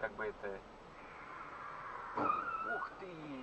как бы это... Ух ты!